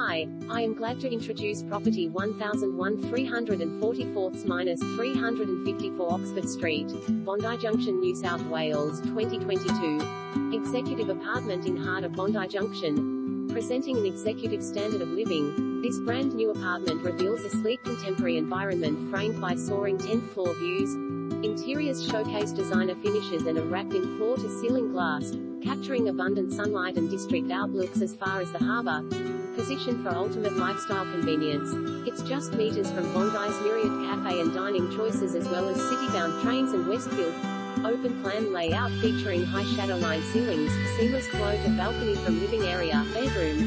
Hi, I am glad to introduce property 1001 344th minus 354 Oxford Street, Bondi Junction, New South Wales, 2022. Executive apartment in heart of Bondi Junction. Presenting an executive standard of living, this brand new apartment reveals a sleek contemporary environment framed by soaring 10th floor views. Interiors showcase designer finishes and a wrapped-in floor-to-ceiling glass, capturing abundant sunlight and district outlooks as far as the harbour. Positioned for ultimate lifestyle convenience, it's just meters from Bondi's myriad cafe and dining choices as well as city-bound trains and Westfield. Open plan layout featuring high shadowline ceilings, seamless flow to balcony from living area, bedroom.